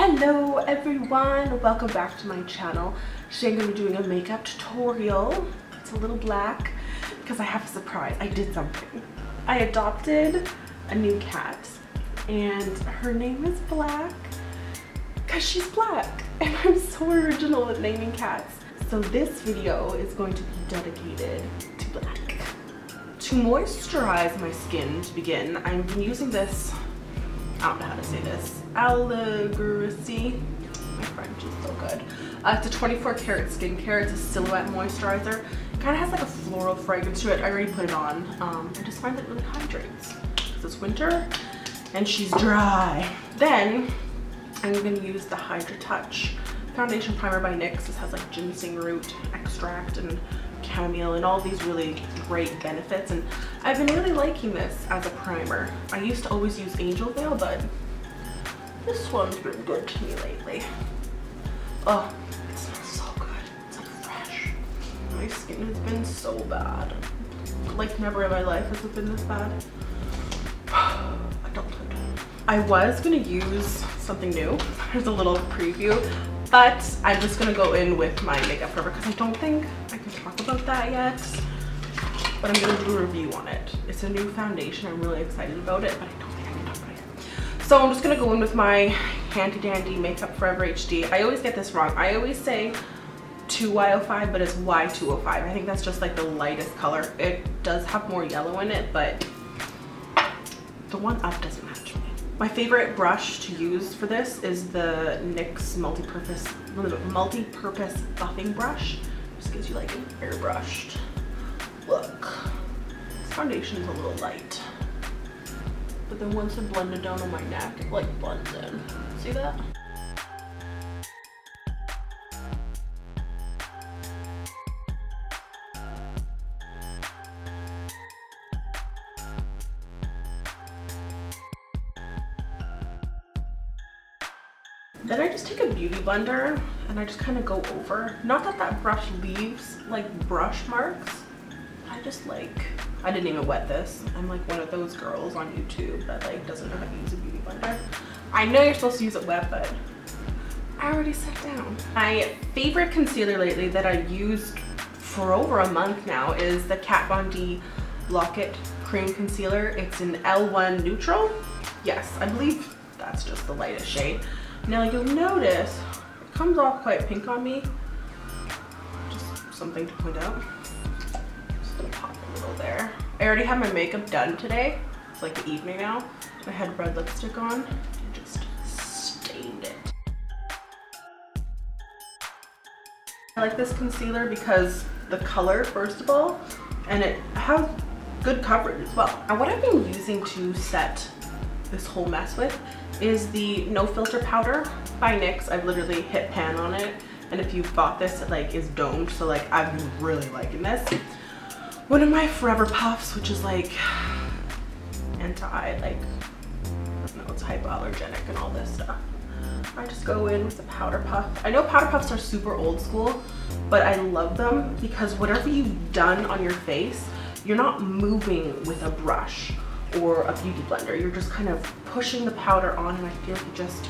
Hello everyone, welcome back to my channel. Today I'm going to be doing a makeup tutorial. It's a little black because I have a surprise. I did something. I adopted a new cat and her name is Black because she's black and I'm so original with naming cats. So this video is going to be dedicated to black. To moisturize my skin to begin, I've been using this I don't know how to say this. Allegracy. My French is so good. Uh, it's a 24 karat skincare. It's a silhouette moisturizer. It kind of has like a floral fragrance to it. I already put it on. Um, I just find that it really hydrates. Because it's winter and she's dry. Then I'm going to use the Hydra Touch Foundation Primer by NYX. This has like ginseng root extract and chamomile and all these really great benefits and I've been really liking this as a primer. I used to always use Angel Veil but this one's been good to me lately. Oh, it smells so good. It's like fresh. My skin has been so bad. Like never in my life has it been this bad. Adulthood. I was gonna use something new. There's a little preview but I'm just gonna go in with my Make Up For Ever because I don't think I can talk about that yet. But I'm gonna do a review on it. It's a new foundation. I'm really excited about it, but I don't think I can talk about it. So I'm just gonna go in with my handy dandy Make Up For Ever HD. I always get this wrong. I always say 2Y05, but it's Y205. I think that's just like the lightest color. It does have more yellow in it, but the one up doesn't match me. My favorite brush to use for this is the NYX multi-purpose multi-purpose buffing brush. Just gives you like an airbrushed look. This foundation is a little light. But then once it blended down on my neck, it like blends in. See that? Then I just take a beauty blender and I just kind of go over. Not that that brush leaves like brush marks. I just like, I didn't even wet this. I'm like one of those girls on YouTube that like doesn't know how to use a beauty blender. I know you're supposed to use it wet, but I already sat down. My favorite concealer lately that I used for over a month now is the Kat Von D Lock It Cream Concealer. It's an L1 Neutral. Yes, I believe that's just the lightest shade. Now you'll notice it comes off quite pink on me. Just something to point out. I already have my makeup done today. It's like the evening now. I had red lipstick on and just stained it. I like this concealer because the color, first of all, and it has good coverage as well. And what I've been using to set this whole mess with is the No Filter Powder by NYX. I've literally hit pan on it. And if you've bought this, it like is domed. So like I've been really liking this. One of my Forever Puffs, which is like anti, like, I don't know, it's hypoallergenic and all this stuff. I just go in with the powder puff. I know powder puffs are super old school, but I love them because whatever you've done on your face, you're not moving with a brush or a beauty blender. You're just kind of pushing the powder on and I feel like it just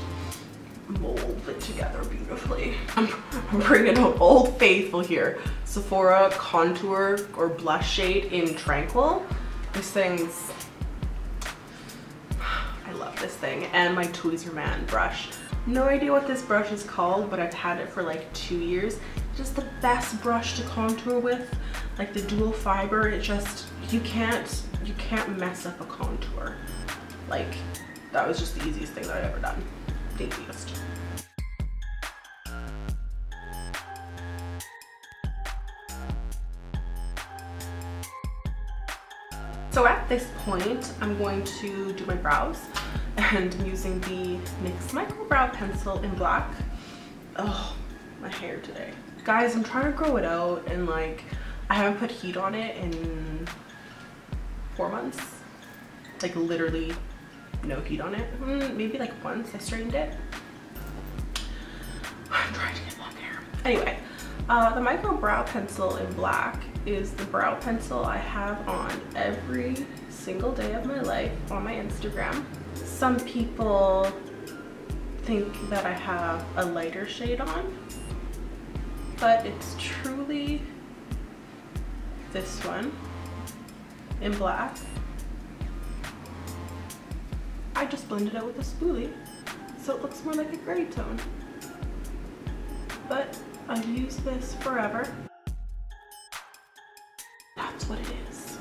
molds it together beautifully. I'm bringing out Old Faithful here. Sephora Contour or Blush Shade in Tranquil. This thing's, I love this thing. And my Tweezerman brush. No idea what this brush is called, but I've had it for like two years. Just the best brush to contour with. Like the dual fiber, it just, you can't you can't mess up a contour. Like, that was just the easiest thing that I've ever done. The easiest. So at this point, I'm going to do my brows and I'm using the NYX Micro Brow Pencil in black. Oh, my hair today. Guys, I'm trying to grow it out and like, I haven't put heat on it in four months. Like literally no heat on it. Mm, maybe like once I strained it. I'm trying to get long hair. Anyway, uh, the micro brow pencil in black is the brow pencil I have on every single day of my life on my Instagram. Some people think that I have a lighter shade on, but it's truly this one in black. I just blended it with a spoolie so it looks more like a gray tone. But I've used this forever. That's what it is.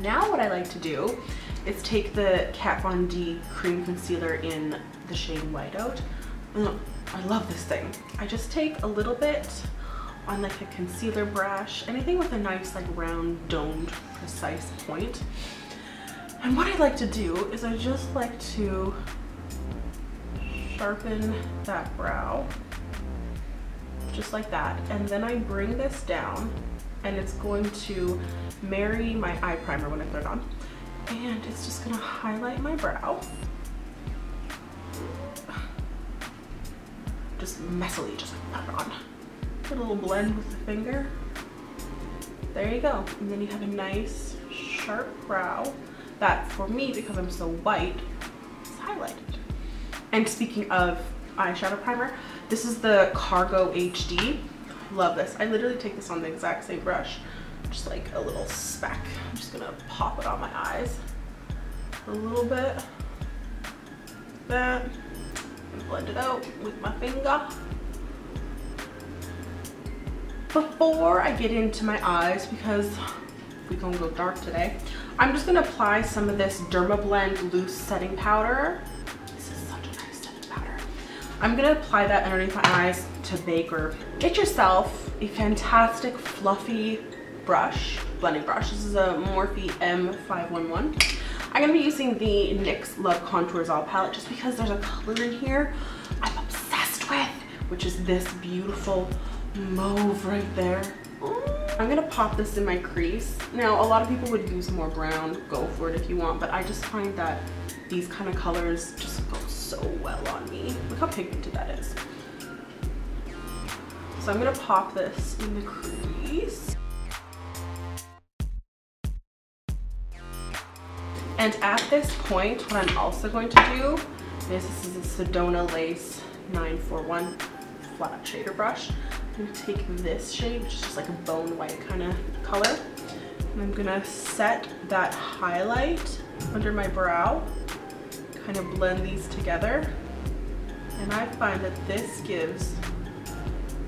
Now what I like to do is take the Kat Von D cream concealer in the shade Whiteout. Mm, I love this thing. I just take a little bit on like a concealer brush, anything with a nice like round domed precise point. And what I like to do is I just like to sharpen that brow just like that. And then I bring this down and it's going to marry my eye primer when I put it on. And it's just gonna highlight my brow. Just messily, just like put it on. Put a little blend with the finger. There you go. And then you have a nice sharp brow that for me, because I'm so white, is highlighted. And speaking of eyeshadow primer, this is the Cargo HD. Love this. I literally take this on the exact same brush, just like a little speck. I'm just gonna pop it on my eyes a little bit. That, blend it out with my finger. Before I get into my eyes, because we're gonna go dark today, I'm just gonna apply some of this Dermablend loose setting powder. This is such a nice setting powder. I'm gonna apply that underneath my eyes to bake or get yourself a fantastic fluffy brush, blending brush. This is a Morphe M511. I'm gonna be using the NYX Love Contours All palette just because there's a color in here I'm obsessed with, which is this beautiful mauve right there. Mm. I'm gonna pop this in my crease. Now, a lot of people would use more brown, go for it if you want, but I just find that these kind of colors just go so well on me. Look how pigmented that is. So I'm gonna pop this in the crease. And at this point, what I'm also going to do is this is a Sedona Lace 941 flat shader brush. I'm gonna take this shade, which is just like a bone white kind of color. And I'm gonna set that highlight under my brow, kind of blend these together. And I find that this gives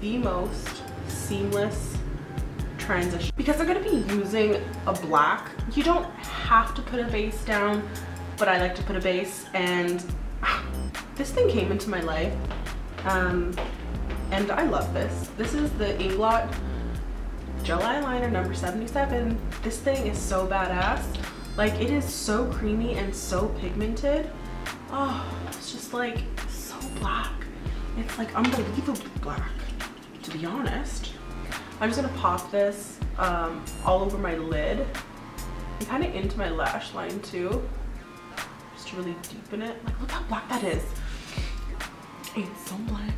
the most seamless transition. Because they're gonna be using a black, you don't have to put a base down, but I like to put a base and this thing came into my life um, and I love this. This is the Inglot gel eyeliner number 77. This thing is so badass. Like it is so creamy and so pigmented. Oh, it's just like so black. It's like unbelievably black, to be honest. I'm just gonna pop this um, all over my lid and kind of into my lash line too, just to really deepen it. Like look how black that is. It's so black.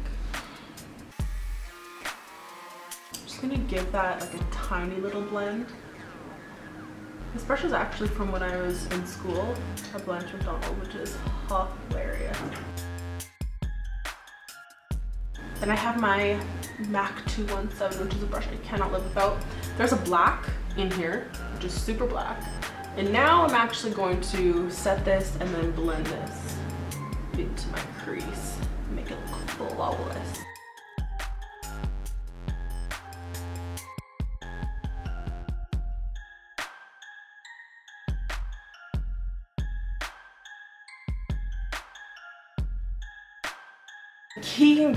Just gonna give that like a tiny little blend. This brush is actually from when I was in school at Blanche Macdonald, which is hilarious. Then I have my MAC 217, which is a brush I cannot live without. There's a black in here, which is super black. And now I'm actually going to set this and then blend this into my crease, make it look flawless.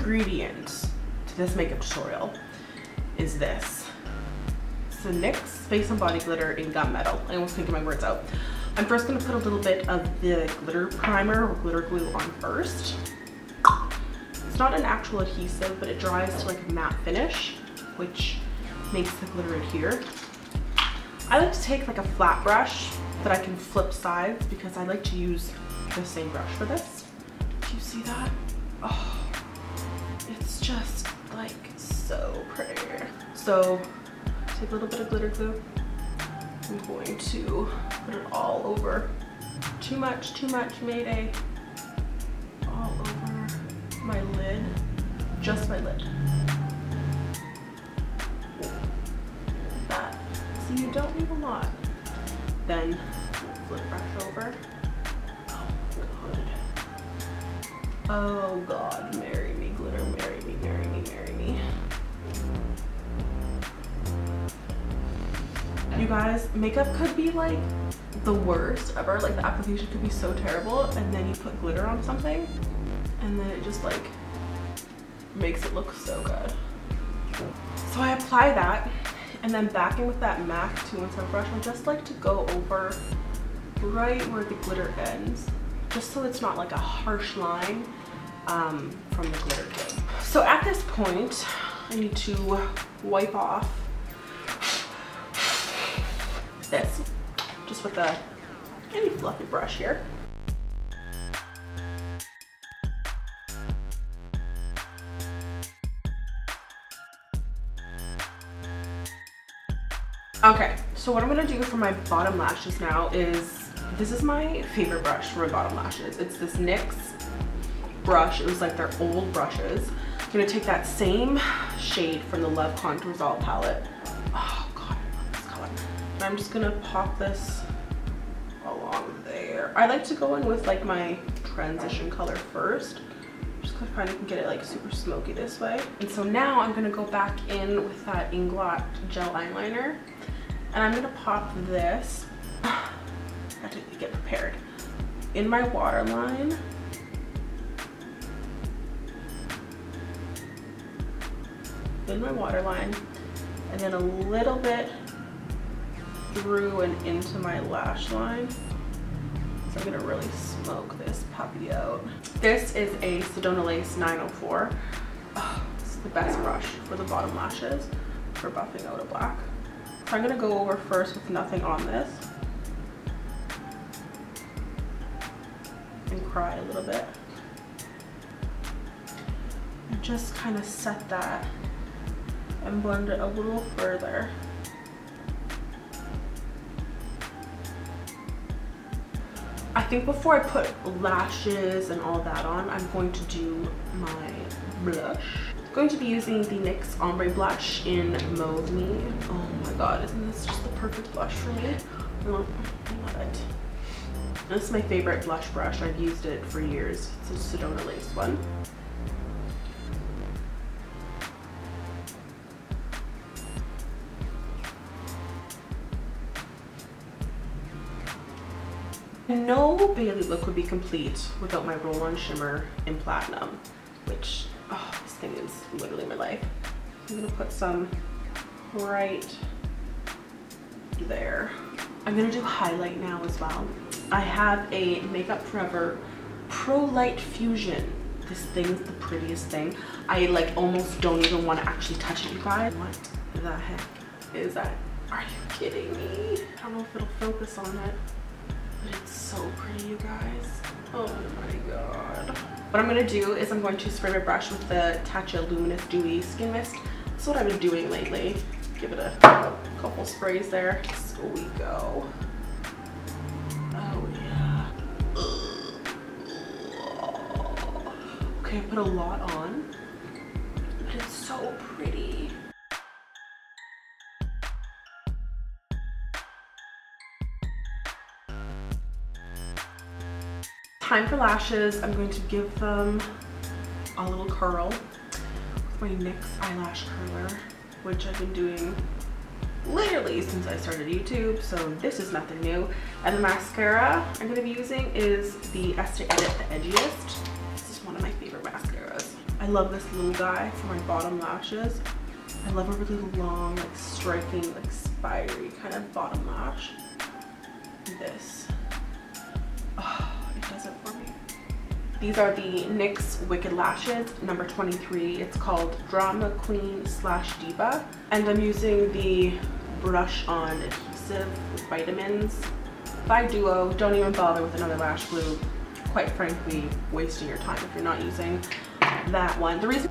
Ingredient to this makeup tutorial is this. The NYX Face and Body Glitter in Gunmetal. I almost can't get my words out. I'm first gonna put a little bit of the glitter primer or glitter glue on first. It's not an actual adhesive, but it dries to like a matte finish, which makes the glitter adhere. I like to take like a flat brush that I can flip sides because I like to use the same brush for this. Do you see that? Oh just like so pretty. So take a little bit of glitter glue. I'm going to put it all over. Too much, too much, mayday. All over my lid, just my lid. That. So you don't need a lot. Then flip brush over. Oh god. Oh god, marry You guys, makeup could be like the worst ever. Like the application could be so terrible and then you put glitter on something and then it just like makes it look so good. So I apply that and then back in with that MAC 217 brush, I just like to go over right where the glitter ends, just so it's not like a harsh line um, from the glitter kit. So at this point, I need to wipe off this, just with a any fluffy brush here. Okay, so what I'm gonna do for my bottom lashes now is, this is my favorite brush for my bottom lashes. It's this NYX brush. It was like their old brushes. I'm gonna take that same shade from the Love Contours All palette. I'm just gonna pop this along there. I like to go in with like my transition color first just because I can get it like super smoky this way. And so now I'm gonna go back in with that Inglot gel eyeliner and I'm gonna pop this, I have to get prepared, in my waterline. In my waterline, and then a little bit through and into my lash line. So I'm gonna really smoke this puppy out. This is a Sedona Lace 904. Oh, this is the best brush for the bottom lashes for buffing out a black. So I'm gonna go over first with nothing on this. And cry a little bit. And just kind of set that and blend it a little further. I think before I put lashes and all that on, I'm going to do my blush I'm going to be using the NYX Ombre Blush in Mauve Me. Oh my god, isn't this just the perfect blush for me? I love, it. This is my favorite blush brush. I've used it for years. It's a Sedona Lace one. No Bailey look would be complete without my roll-on shimmer in platinum, which oh, this thing is literally my life. I'm gonna put some right there. I'm gonna do highlight now as well. I have a Make Up For Ever Pro Light Fusion. This thing is the prettiest thing. I like almost don't even want to actually touch it, you guys. What the heck is that? Are you kidding me? I don't know if it'll focus on it, so pretty, you guys. Oh my god. What I'm to do is I'm going to spray my brush with the Tatcha Luminous Dewy Skin Mist. That's what I've been doing lately. Give it a couple sprays there. So we go. Oh yeah. Okay, I put a lot on. But it's so pretty. Time for lashes. I'm going to give them a little curl with my NYX eyelash curler, which I've been doing literally since I started YouTube, so this is nothing new. And the mascara I'm going to be using is the Estee Edit The Edgiest. This is one of my favorite mascaras. I love this little guy for my bottom lashes. I love a really long, like striking, like spiry kind of bottom lash. This. These are the NYX Wicked Lashes, number 23. It's called Drama Queen slash Diva. And I'm using the brush on adhesive vitamins by Duo. Don't even bother with another lash glue. Quite frankly, wasting your time if you're not using that one. The reason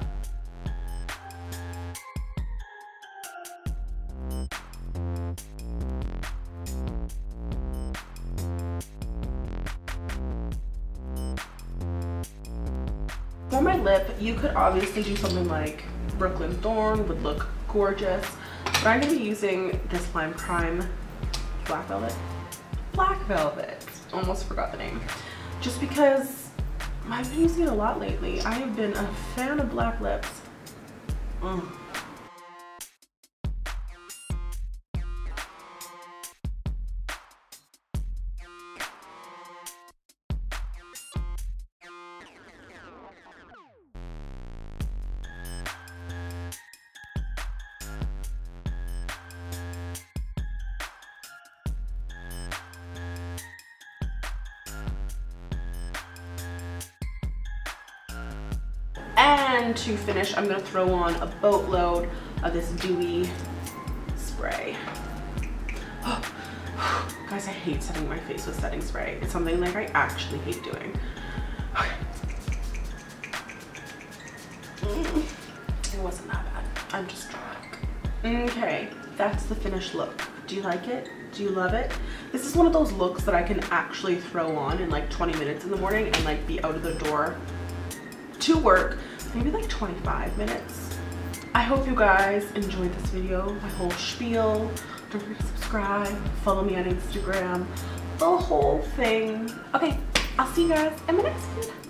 lip, you could obviously do something like Brooklyn Thorn would look gorgeous. But I'm gonna be using this Lime Crime Black Velvet. Black Velvet. Almost forgot the name. Just because I've been using it a lot lately. I have been a fan of black lips. Mm. And to finish, I'm gonna throw on a boatload of this dewy spray. Guys, I hate setting my face with setting spray. It's something like I actually hate doing. Mm. It wasn't that bad. I'm just drunk. Okay, that's the finished look. Do you like it? Do you love it? This is one of those looks that I can actually throw on in like 20 minutes in the morning and like be out of the door to work maybe like 25 minutes. I hope you guys enjoyed this video, my whole spiel. Don't forget to subscribe, follow me on Instagram, the whole thing. Okay, I'll see you guys in the next one.